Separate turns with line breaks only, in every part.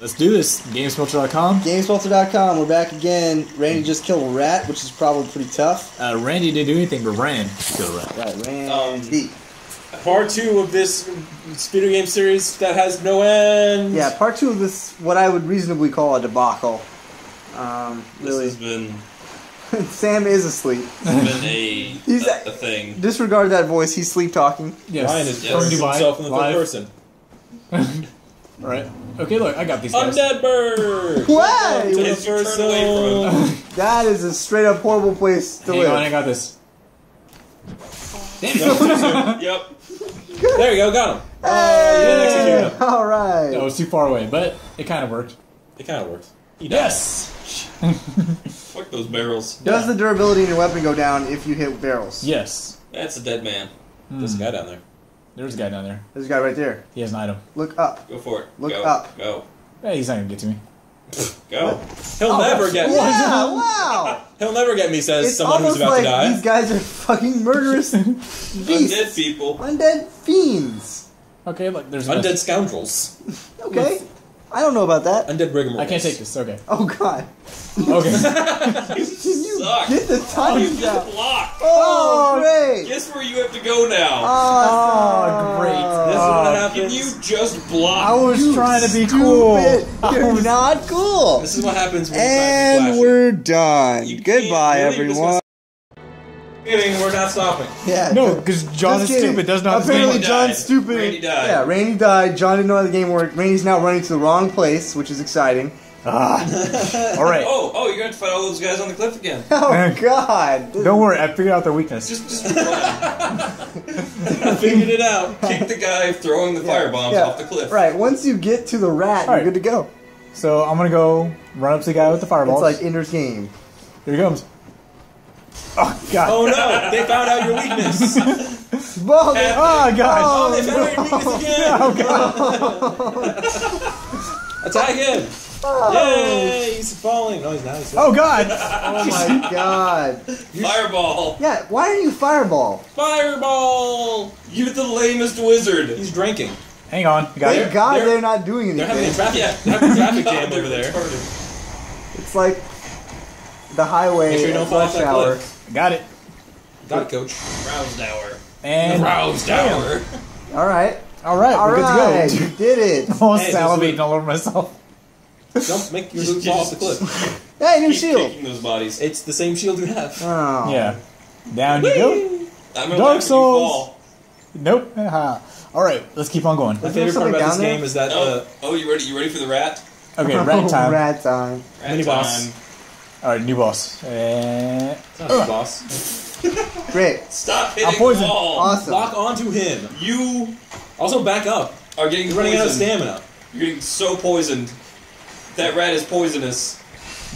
Let's do this. Gamesculture.com.
GameSmelter.com, we're back again. Randy just killed a rat, which is probably pretty tough.
Uh, Randy didn't do anything but ran. Still ran.
Right, Randy.
Part two of this video game series that has no end.
yeah, part two of this, what I would reasonably call a debacle. Um,
This
really,
has been,
Sam is asleep.
been a,
He's
a,
a-
a thing.
Disregard that voice. He's sleep talking.
Yes.
Ryan is
Yes.
From Dubai,
himself in the third person.
All right. Okay, look, I got these guys.
Undead Burg.
What?
To the
you turn away from
zone.
That is a straight up horrible place to
Hang
live.
on, I got this. Damn it.
Yep.
There you go, got him.
Hey!
you didn't execute him.
All right.
That was too far away, but it kind of worked.
It kind of worked. He died.
Yes.
Fuck those barrels.
Does the durability in your weapon go down if you hit barrels?
Yes.
That's a dead man.
There's a hmm. guy down there.
There's a guy down there.
There's a guy right there.
He has an item.
Look up.
Go for it.
Look
go.
up.
Go.
Hey, he's not gonna get to me.
Go.
He'll oh, never get me.
Yeah, wow.
He'll never get me, says
It's
someone who's about
like
to die.
these guys are fucking murderous beasts.
Undead people.
Undead fiends.
Okay, look, there's a
Undead scoundrels.
Okay. I don't know about that.
Undead rigmaroles.
I can't take this. Okay.
Oh god.
Okay.
Can you
Suck.
get the oh,
You
time
get
down?
blocked.
Oh, oh, great.
Guess where you have to go now.
oh, great.
This is what
Oh,
happens.
Can you just
I
block?
was trying to be cool.
Stupid.
I
You're
was-
not cool.
This is what happens when
And
try
we're done.
You
Goodbye, everyone.
Kidding, we're not stopping.
Yeah.
No, because John is
kidding.
stupid. Doesn't know how this
Apparently,
game.
Randy died.
John's stupid.
Randy died.
Yeah, Randy died. John didn't know how the game worked. Randy's now running to the wrong place, which is exciting.
Ah. All right.
Oh, oh, you're going to have to fight all those guys on the cliff again.
Oh God!
Don't worry. I figured out their weakness.
Just, just run.
I figured it out.
Kick the guy throwing the fire bombs
Yeah.
off the cliff.
Right. Once you get to the rat,
All
you're good to go.
So I'm gonna go run up to the guy with the fireballs.
It's like Ender's Game.
Here he comes. Oh God.
Oh no, they found out your weakness.
Whoa!
Oh God.
Oh, they found out your weakness again.
Oh God.
Attack him. Oh, Yay, he's falling. No, he's not. He's
Oh God.
Oh my God!
Fireball.
Yeah. Why are you fireball?
Fireball.
You're the lamest wizard.
He's drinking.
Hang on. You got
Thank
it.
God
they're-
they're, not doing
They're having a traffic,
Yeah.
they're having a traffic jam over there.
retarded.
It's like the highway
Make sure you don't
at
fall off
rush hour.
Got it.
Got it, coach.
Rouse Tower.
And
Rouse Tower.
All right.
all right,
All
we're
right.
good to
You did it.
I'm
Hey,
salivating all over myself.
Don't make your
Just-
fall off the cliff.
Hey, new
Keep
shield.
kicking those bodies.
It's the same shield you have.
Oh.
Yeah. Down you go.
I'm
Dark
laugh when you
Souls.
fall.
Nope. Haha. All right, let's keep on going.
My
Is there
favorite part
something
about this
down there?
game is that uh,
Oh, oh, you ready? You ready for the rat?
Okay, rat time.
Rat time.
Rat
Mini boss.
time.
All right, new boss. Uh,
it's not a boss.
Great.
Stop hitting
I'm poisoned.
the wall.
Awesome.
Lock onto him.
You
Also back up.
are getting
You're running out of
poisoned.
stamina.
You're getting so poisoned. That rat is poisonous.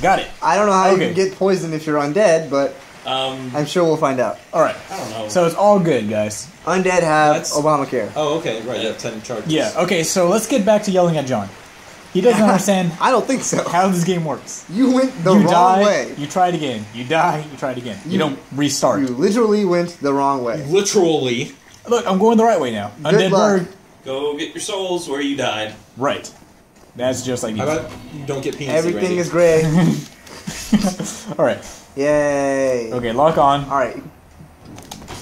got it.
I don't know how
Okay.
you can get poisoned if you're undead, but
Um,
I'm sure we'll find out.
All right.
I don't know.
So it's all good, guys.
Undead have
That's-
Obamacare.
Oh, okay, right. You have ten charges.
Yeah. Okay. So let's get back to yelling at John. He doesn't understand
I don't think so.
how this game works.
You went the
you
wrong
die.
way.
You try it again. You die. You try it again. You,
You-
don't restart.
You literally went the wrong way.
Literally.
Look, I'm going the right way now.
Good
Undead
luck.
bird.
Go get your souls where you died.
Right. That's just like you.
How about don't get penis?
Everything
Randy?
is gray.
all right.
Yay.
Okay. Lock on.
All right.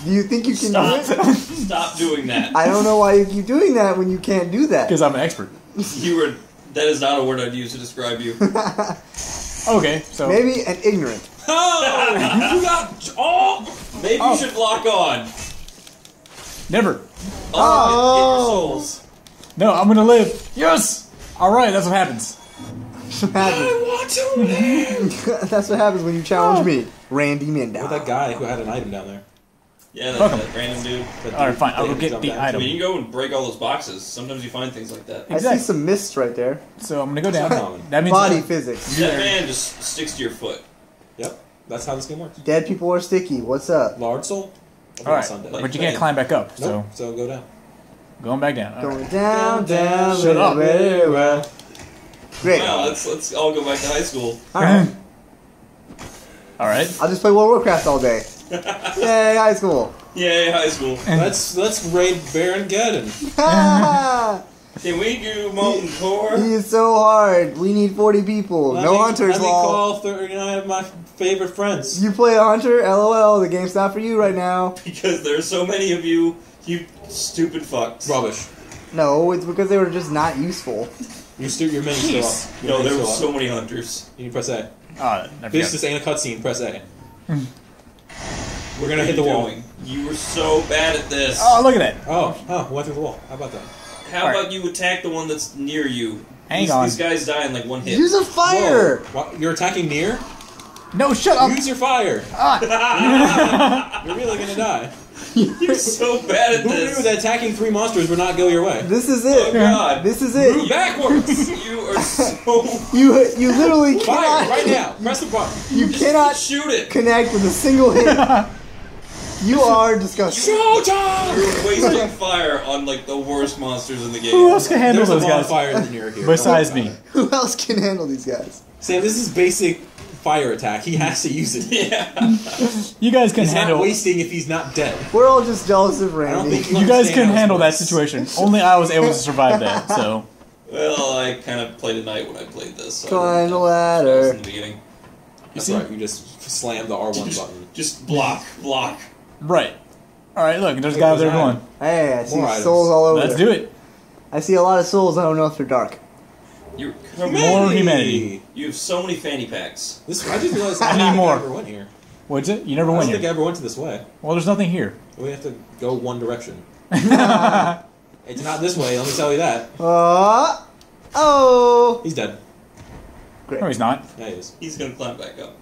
Do you think you can
Stop.
do it?
Stop doing that.
I don't know why you keep doing that when you can't do that.
Because I'm an expert.
You were. That is not a word I'd use to describe you.
Okay. So
Maybe an ignorant.
Oh, you got. Oh, maybe
Oh.
you should lock on.
never.
Oh,
Oh.
get your souls.
No, I'm gonna live. Yes. All right. That's what happens.
That's what happens.
I want to live.
That's what happens when you challenge me, Randy Mindow.
With that guy who had an item down there.
Yeah, that,
Fuck 'em.
that random dude.
That
All right.
dude
Fine. I'll go get the
down.
I mean, you can go and break all those boxes. Sometimes you find things like that.
I see some mist right there.
So I'm gonna go down.
common.
That means
Body physics.
That man just sticks to your foot.
Yep, that's how this game works.
Dead people are sticky. What's up?
Large soul.
All right.
Sunday.
But you can't climb back up. So
So go down.
Going back down. All
Going
right.
down, down,
Shut up.
very well. Great.
Wow, let's let's all go back to high school.
All right.
All right.
I'll just play World of Warcraft all day. Yay, high school.
Yay, high school.
Let's let's raid Baron Geddon.
Can we do molten core?
He is so hard. We need 40 people.
Let
no
me-
hunters,
Let me
lol.
call 39 of my favorite friends.
You play a hunter? LOL. The game's not for you right now.
Because there's so many of you, you stupid fucks.
Rubbish.
No, it's because they were just not useful.
You still your mini's still up. Your
No, there
mini's
were
still
so
up.
many hunters.
You need to press A.
Oh, I
This
forgot.
just ain't a cutscene. Press A. We're gonna
What
hit the
are you
wall.
You were so bad at this.
Oh, look at that.
Oh, oh, went through the wall. How about that?
How
Alright.
about you attack the one that's near you?
Hang
these,
on.
These guys die in like one hit.
Use a fire!
What? You're attacking near?
No, shut up.
Use your fire.
Ah.
You're really gonna die.
You're so bad at
Who knew that attacking three monsters would not go your way?
This is it.
Oh god.
This is it.
Move
it.
backwards.
You are so.
You you literally
Fire
cannot
right now. Press the button.
you cannot
Shoot it.
connect with a single hit. You are disgusting.
Showtime!
You're wasting fire on like the worst monsters in the game.
Who else can handle
There's a
those guys
bonfire near here.
besides me?
Who else can handle these guys?
it. Sam, this is basic fire attack. He has to use it.
Yeah.
You guys can
He's
handle.
not wasting if he's not dead.
We're all just jealous of
I don't
Randy.
think
You guys
understand
can handle that situation. Only I was able to survive that. So
Well, I kind of played at night when I played this. So I
Climb the
didn't know what was
ladder.
in the beginning.
That's
see?
right. You just slam the R1 button.
Just block, block.
right. All right. Look, there's a guy
Look,
there going.
Hey, I see
More items.
souls all over.
Let's
there.
do it.
I see a lot of souls. I don't know if they're dark.
You're
More humanity.
You have so many fanny packs.
This I just realized
I
I
need
don't
more.
I ever went here.
What's it? You never
I don't
went
think I ever went to this way.
Well, there's nothing here.
We have to go one direction. It's not this way. Let me tell you that.
Uh, oh.
He's dead.
No, he's not.
Yeah, he is.
He's gonna climb back up.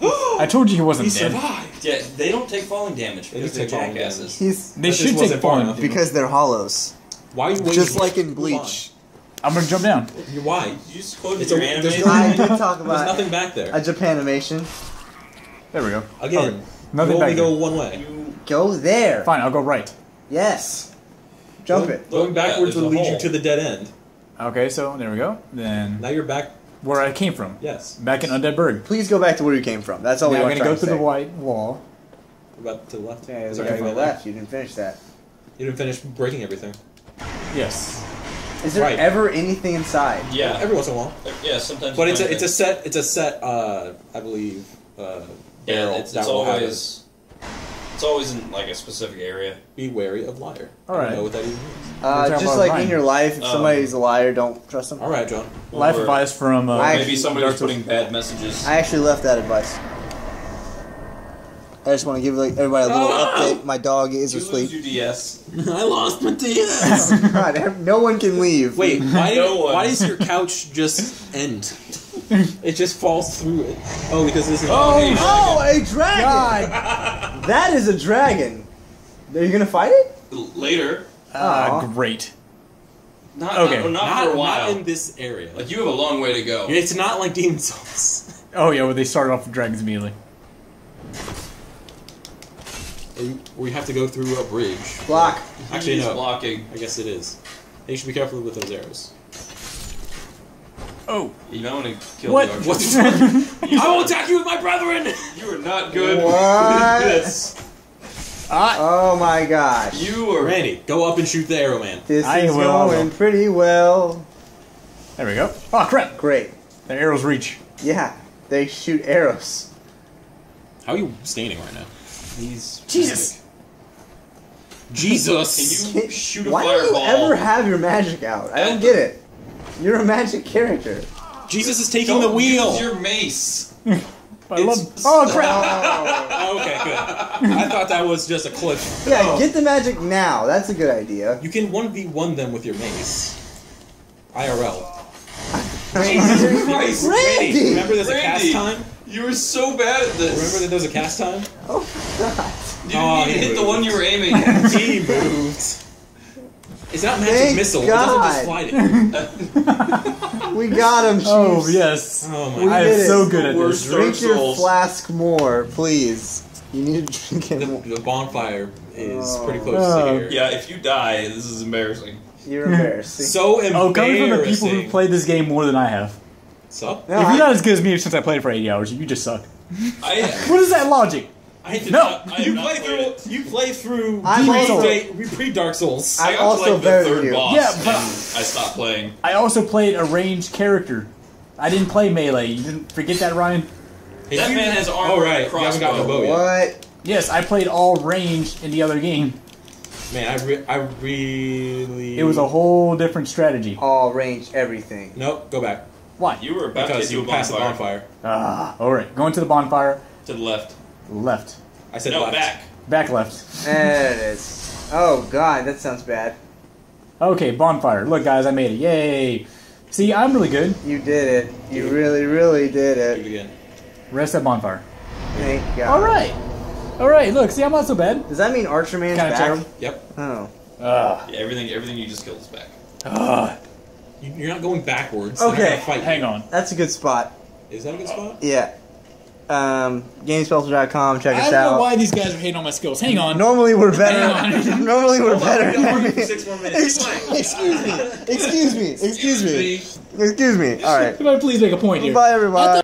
I told you he wasn't
He
dead.
survived.
Yeah, they don't take falling damage
They
because they're
take falling
jackasses.
He's
They should take falling.
enough.
because they're hollows,
Why are you waiting?
just like in
Move
Bleach.
I'm gonna jump down.
on. You- Why?
You just quoted
It's
your
a-
anime.
there's
I
no-
did talk
There's
about
nothing back there.
a Japanimation.
There we go.
Again,
Okay. Nothing
you
back
only go one way.
You
Go there.
Fine, I'll go right.
Yes. Jump
Going-
it.
Going backwards
yeah,
would
there's a
lead you to the dead end.
Okay, so there we go. Then
Now you're back.
where I came from.
Yes.
Back in Undead Burg.
Please go back to where you came from. That's all
Now
we
I'm gonna go through
say.
the white wall.
About to the left.
Yeah,
Is
we go
anything
left. You didn't finish that.
You didn't finish breaking everything.
Yes.
Is there
Right.
ever anything inside?
yeah,
Every once in a while.
yeah. Sometimes.
But it's a it's a set it's a set uh I believe uh
yeah.
barrel
It's,
that
it's
will have it.
always. It's always in like a specific area.
Be wary of liar.
All
I don't
right.
know what that even means.
Uh,
We're talking
just
about
like
lying.
in your life, if
Um,
somebody's a liar, don't trust them.
All right, John.
Life
Or-
advice from. Uh,
Maybe somebody's
Dark Souls.
putting bad messages.
I actually left that advice. I just want to give like everybody a little
Ah!
update. My dog is
you lose
asleep.
your DS.
I lost my DS.
God, no one can leave.
Wait, why,
No one.
why does your couch just end? it just falls through it. Oh, because this is.
Oh,
Oh, a dragon! that is a dragon. Are you gonna fight it?
Later.
Ah,
Aw.
great.
Not,
Okay.
not, not,
not,
for a while.
not in this area.
like you have a long way to go.
it's not like Demon's Souls.
Oh yeah, well they started off with dragons immediately.
We have to go through a bridge.
Block.
Actually,
He's
no.
blocking.
I guess it is. You should be careful with those arrows.
Oh.
You know when to kill
What?
the archer.
What's
You
I will
are-
attack you with my brethren!
You are not good.
What?
at this.
Ah.
Oh my gosh.
You are.
Randy, go up and shoot the arrow man.
This
I
is
will, I
going pretty well.
There we go. Oh crap!
Great.
The arrows reach.
Yeah, they shoot arrows.
How are you standing right now?
He's
Jesus.
Jesus!
Can you shoot a
Why
fireball?
do you ever have your magic out? I don't get it. You're a magic character.
Jesus is taking
Don't
the wheel!
Use your mace.
I love. Oh crap!
Oh.
okay, good. I thought that was just a clip.
Yeah,
Oh.
get the magic now. That's a good idea.
You can 1v1 them with your mace. IRL.
Jesus
Christ,
Randy!
Remember there's a cast time?
You were so bad at this.
Remember that there's a cast time?
Oh God!
Oh, you didn't
Oh,
even
he
hit the one you were aiming at.
he moved. It's not magic
Thank
missile.
God.
It doesn't just slide it.
We got him, oh, Chiefs.
Oh yes.
Oh
We
my
I am so good at
Worst
this.
Dark
Drink your
Souls.
flask more, please. You need to drink it more.
The, the bonfire is
Oh.
pretty close
Oh.
to here.
Yeah, if you die, this is embarrassing.
You're embarrassing.
So embarrassing.
Oh, coming from the people who played this game more than I have.
So?
No,
if you're not as good as me since I played it for 80 hours, you just suck.
I
What is that logic?
I did
No.
not. I have
You
not
play
played
through. You play through.
I'm
pre-
also-
day- pre Dark Souls.
I'm
I got to,
also
like, the
better than
third
you.
boss,
Yeah, but-
and I stopped playing.
I also played a ranged character. I didn't play melee. You didn't forget that, Ryan?
Hey,
That
you-
man has armor
Oh right,
and
you haven't gotten the
crossbow.
bow yet.
What?
Yes, I played all ranged in the other game.
Man, I, re- I really.
It was a whole different strategy.
All range, everything.
Nope, go back
Why?
You were about
because
to
you
to a
passed the
bonfire.
bonfire.
Ah, all right. Going to the bonfire.
To the left.
Left.
I said
No,
left.
back.
Back left.
There it is. Oh god, that sounds bad.
Okay, bonfire. Look, guys, I made it. Yay! See, I'm really good.
You did it. You really, really did it.
Do it
it.
again.
Rest at bonfire.
Thank God.
All right. All right. Look, see, I'm not so bad.
Does that mean Archer Man's
Kinda
back?
terrible.
Yep.
Oh.
Ah.
Yeah, everything, everything you just killed is back.
Ah.
You- You're not going backwards.
Okay,
gonna fight you.
Hang on.
That's a good spot.
Is that a good spot?
Yeah. Um, GameSpellster.com. Check
I
us
don't know
out.
why these guys are hating on my skills. Hang on.
Normally we're better.
Hang on.
Normally we're
Hold on,
better.
we got 46 more minutes.
Excuse me. Excuse me. Excuse me. Excuse me. All right.
Can I please make a point here?
Bye, everybody.